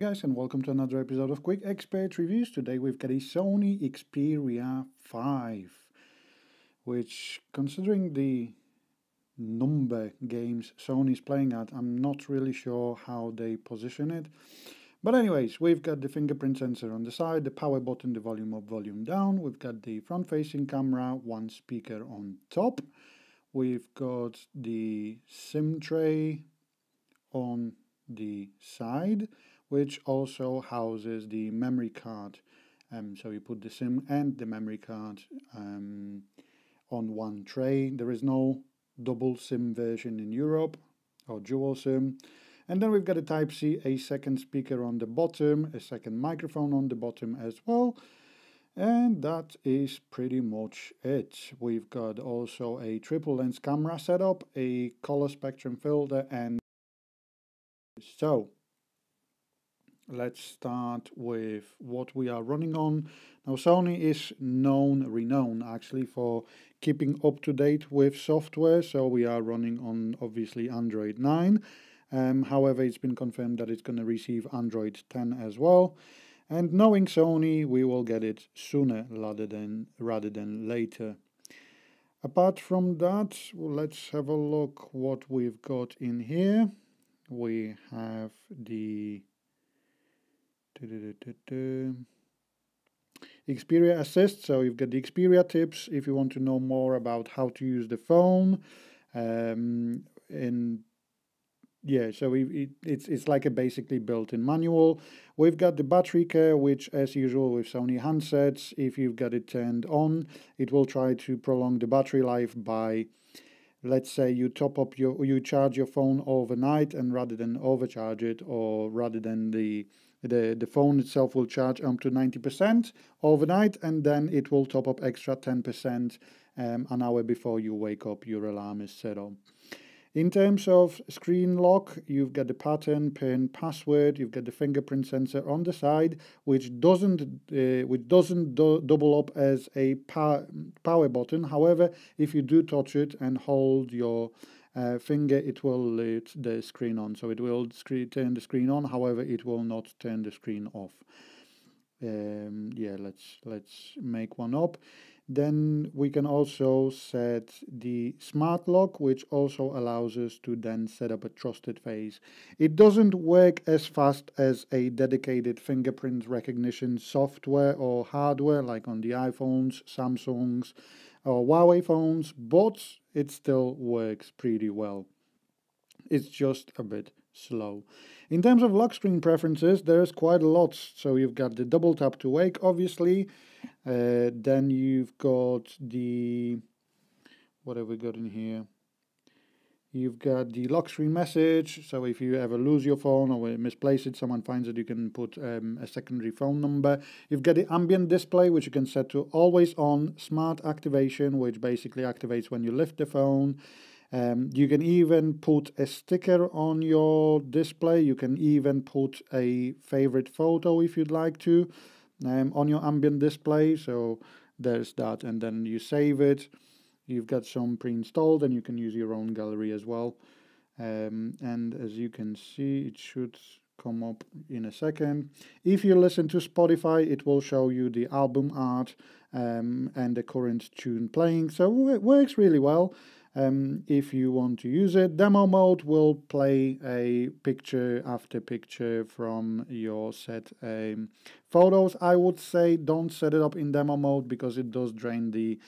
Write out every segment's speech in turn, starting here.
guys and welcome to another episode of Quick Expert Reviews. Today we've got a Sony Xperia 5 which considering the number games Sony's playing at I'm not really sure how they position it. But anyways, we've got the fingerprint sensor on the side, the power button, the volume up, volume down. We've got the front facing camera, one speaker on top. We've got the SIM tray on the side which also houses the memory card. Um, so you put the SIM and the memory card um, on one tray. There is no double SIM version in Europe or dual SIM. And then we've got a Type-C, a second speaker on the bottom, a second microphone on the bottom as well. And that is pretty much it. We've got also a triple lens camera setup, a color spectrum filter and so let's start with what we are running on. Now Sony is known, renowned actually for keeping up to date with software. So we are running on obviously Android 9. Um, however, it's been confirmed that it's going to receive Android 10 as well. And knowing Sony, we will get it sooner rather than rather than later. Apart from that, let's have a look what we've got in here. We have the Xperia Assist, so you've got the Xperia tips if you want to know more about how to use the phone. Um, and yeah, so we, it, it's it's like a basically built-in manual. We've got the battery care, which as usual with Sony handsets, if you've got it turned on, it will try to prolong the battery life by let's say you top up your you charge your phone overnight and rather than overcharge it or rather than the the, the phone itself will charge up to 90% overnight and then it will top up extra 10% um, an hour before you wake up, your alarm is set up. In terms of screen lock, you've got the pattern, pin, password. You've got the fingerprint sensor on the side, which doesn't uh, which doesn't do double up as a power button. However, if you do touch it and hold your uh, finger, it will let the screen on. So it will screen, turn the screen on. However, it will not turn the screen off. Um, yeah, let's let's make one up. Then we can also set the smart lock, which also allows us to then set up a trusted face. It doesn't work as fast as a dedicated fingerprint recognition software or hardware like on the iPhones, Samsungs, or Huawei phones, but it still works pretty well. It's just a bit slow. In terms of lock screen preferences, there's quite a lot. So you've got the double tap to wake, obviously. Uh, then you've got the what have we got in here? You've got the lock screen message. So if you ever lose your phone or misplace it, someone finds it, you can put um, a secondary phone number. You've got the ambient display, which you can set to always on smart activation, which basically activates when you lift the phone. Um, you can even put a sticker on your display. You can even put a favorite photo if you'd like to um, on your ambient display. So there's that, and then you save it. You've got some pre-installed and you can use your own gallery as well. Um, and as you can see it should come up in a second. If you listen to Spotify it will show you the album art um, and the current tune playing. So it works really well um, if you want to use it. Demo mode will play a picture after picture from your set um, photos. I would say don't set it up in demo mode because it does drain the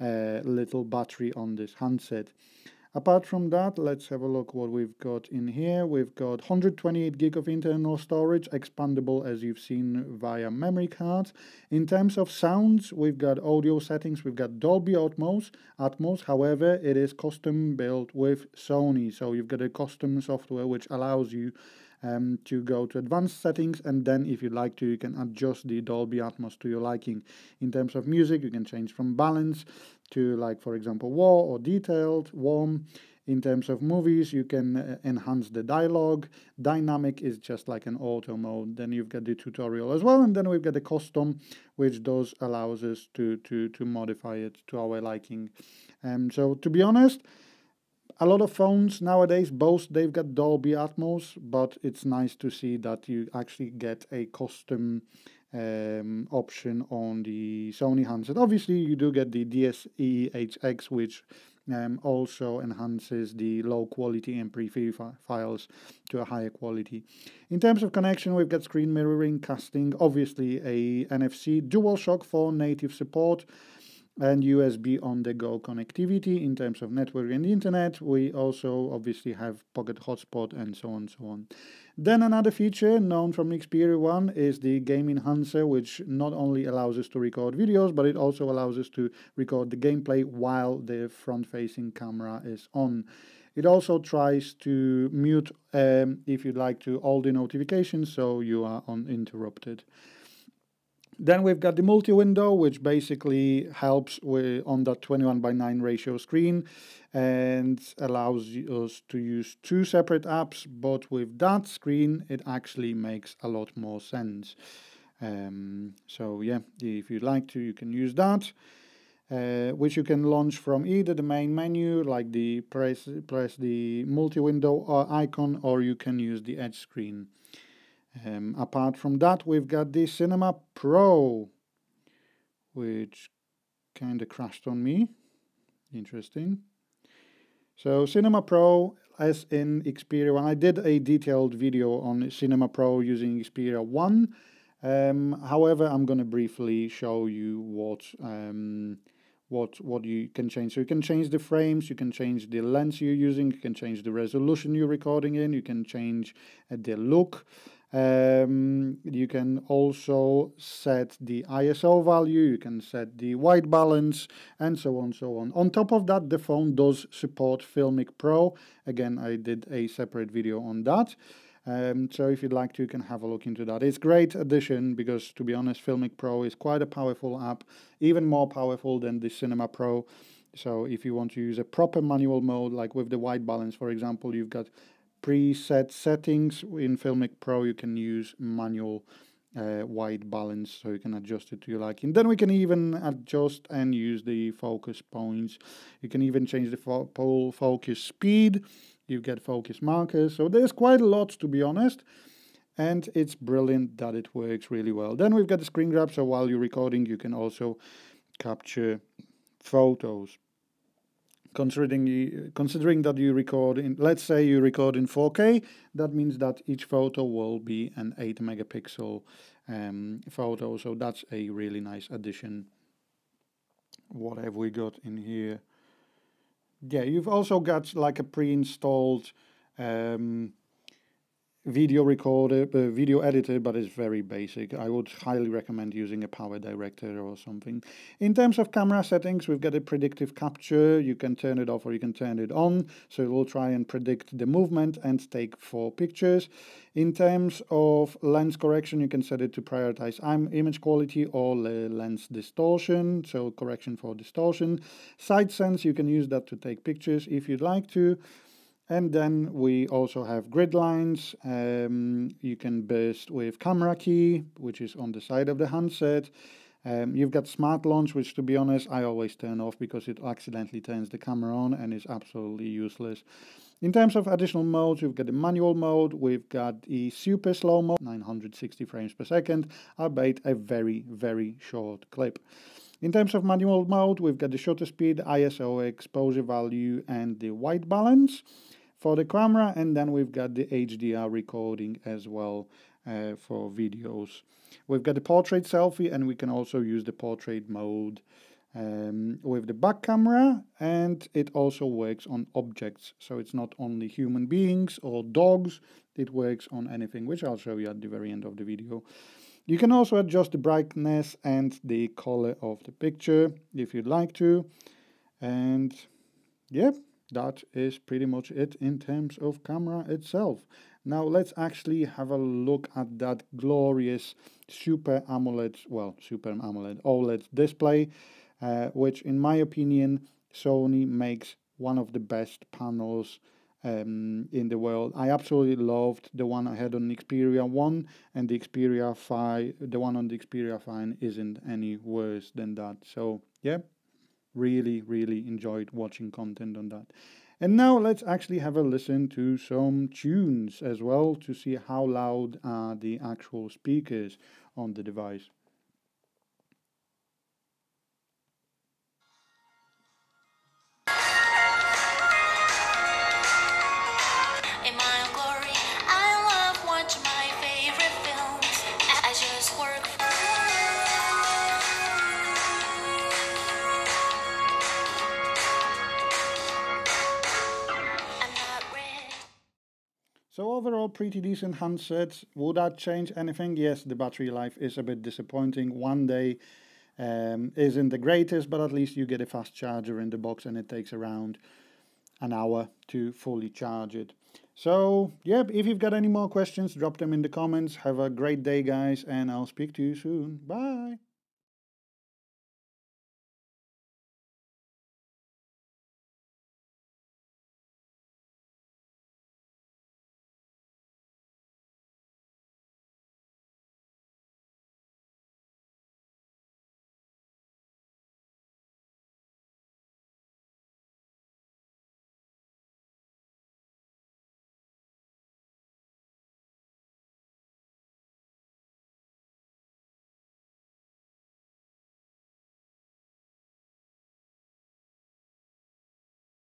uh, little battery on this handset. Apart from that, let's have a look what we've got in here. We've got 128 gig of internal storage, expandable as you've seen via memory cards. In terms of sounds, we've got audio settings, we've got Dolby Atmos, Atmos. However, it is custom built with Sony, so you've got a custom software which allows you um, to go to advanced settings and then if you like to you can adjust the Dolby Atmos to your liking. In terms of music you can change from balance to like for example war or detailed, warm. In terms of movies you can uh, enhance the dialogue. Dynamic is just like an auto mode. Then you've got the tutorial as well and then we've got the custom which does allows us to, to, to modify it to our liking. Um, so to be honest a lot of phones nowadays boast they've got Dolby Atmos, but it's nice to see that you actually get a custom um, option on the Sony handset. Obviously, you do get the DSEE-HX, which um, also enhances the low quality MP3 files to a higher quality. In terms of connection, we've got screen mirroring, casting, obviously a NFC, DualShock 4 native support, and USB on the go connectivity in terms of network and internet. We also obviously have Pocket Hotspot and so on and so on. Then another feature known from Xperia One is the Game Enhancer, which not only allows us to record videos, but it also allows us to record the gameplay while the front-facing camera is on. It also tries to mute, um, if you'd like to, all the notifications so you are uninterrupted. Then we've got the multi-window, which basically helps on that 21 by 9 ratio screen and allows us to use two separate apps, but with that screen, it actually makes a lot more sense. Um, so yeah, if you'd like to, you can use that. Uh, which you can launch from either the main menu, like the press press the multi-window uh, icon, or you can use the edge screen. Um, apart from that, we've got the Cinema Pro, which kind of crashed on me. Interesting. So Cinema Pro, as in Xperia 1, I did a detailed video on Cinema Pro using Xperia 1. Um, however, I'm going to briefly show you what um, what what you can change. So you can change the frames, you can change the lens you're using, you can change the resolution you're recording in, you can change uh, the look. Um, you can also set the ISO value, you can set the white balance, and so on, so on. On top of that, the phone does support Filmic Pro. Again, I did a separate video on that. Um, so if you'd like to, you can have a look into that. It's great addition because, to be honest, Filmic Pro is quite a powerful app, even more powerful than the Cinema Pro. So if you want to use a proper manual mode, like with the white balance, for example, you've got preset settings. In Filmic Pro, you can use manual uh, white balance, so you can adjust it to your liking. Then we can even adjust and use the focus points. You can even change the fo pole focus speed. You get focus markers. So there's quite a lot, to be honest. And it's brilliant that it works really well. Then we've got the screen grab, so while you're recording, you can also capture photos considering considering that you record in let's say you record in 4k that means that each photo will be an 8 megapixel um, photo. So that's a really nice addition. What have we got in here? Yeah you've also got like a pre-installed um, video recorder, uh, video editor, but it's very basic. I would highly recommend using a Power Director or something. In terms of camera settings, we've got a predictive capture. You can turn it off or you can turn it on. So it will try and predict the movement and take four pictures. In terms of lens correction, you can set it to prioritize image quality or lens distortion, so correction for distortion. Side sense, you can use that to take pictures if you'd like to. And then we also have grid lines. Um, you can burst with camera key, which is on the side of the handset. Um, you've got smart launch, which to be honest, I always turn off because it accidentally turns the camera on and is absolutely useless. In terms of additional modes, we've got the manual mode, we've got the super slow mode, 960 frames per second, albeit a very, very short clip. In terms of manual mode, we've got the shutter speed, ISO, exposure value, and the white balance for the camera and then we've got the HDR recording as well uh, for videos. We've got the portrait selfie and we can also use the portrait mode um, with the back camera and it also works on objects so it's not only human beings or dogs it works on anything which I'll show you at the very end of the video. You can also adjust the brightness and the color of the picture if you'd like to and yeah that is pretty much it in terms of camera itself. Now let's actually have a look at that glorious Super AMOLED, well, Super AMOLED OLED display, uh, which in my opinion, Sony makes one of the best panels um, in the world. I absolutely loved the one I had on Xperia 1 and the Xperia 5, the one on the Xperia 5 isn't any worse than that. So yeah, really, really enjoyed watching content on that. And now let's actually have a listen to some tunes as well to see how loud are the actual speakers on the device. So overall pretty decent handset. Would that change anything? Yes, the battery life is a bit disappointing. One day um, isn't the greatest, but at least you get a fast charger in the box and it takes around an hour to fully charge it. So, yeah, if you've got any more questions, drop them in the comments. Have a great day, guys, and I'll speak to you soon. Bye.